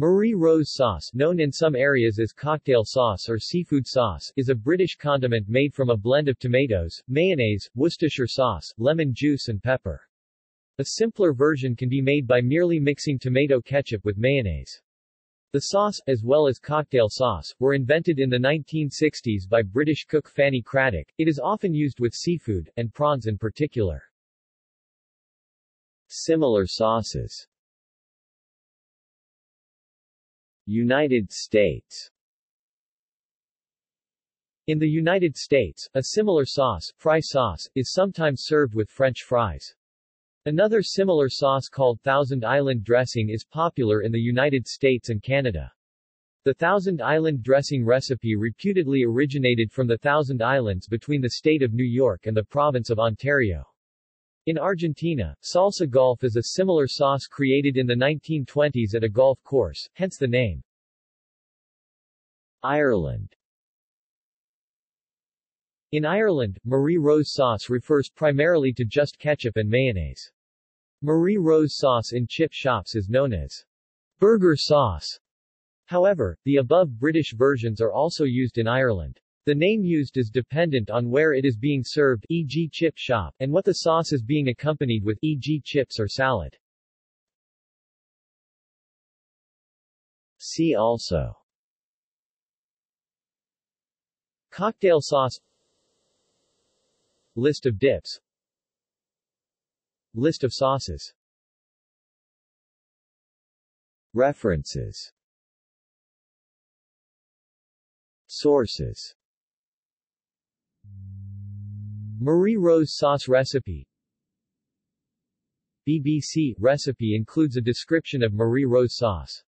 Marie Rose sauce known in some areas as cocktail sauce or seafood sauce is a British condiment made from a blend of tomatoes, mayonnaise, Worcestershire sauce, lemon juice and pepper. A simpler version can be made by merely mixing tomato ketchup with mayonnaise. The sauce, as well as cocktail sauce, were invented in the 1960s by British cook Fanny Cradock. It is often used with seafood, and prawns in particular. Similar sauces United States In the United States, a similar sauce, fry sauce, is sometimes served with French fries. Another similar sauce called Thousand Island dressing is popular in the United States and Canada. The Thousand Island dressing recipe reputedly originated from the Thousand Islands between the state of New York and the province of Ontario. In Argentina, salsa golf is a similar sauce created in the 1920s at a golf course, hence the name. Ireland In Ireland, Marie Rose sauce refers primarily to just ketchup and mayonnaise. Marie Rose sauce in chip shops is known as burger sauce. However, the above British versions are also used in Ireland. The name used is dependent on where it is being served e.g. chip shop, and what the sauce is being accompanied with e.g. chips or salad. See also Cocktail sauce List of dips List of sauces References Sources Marie Rose sauce recipe BBC recipe includes a description of Marie Rose sauce.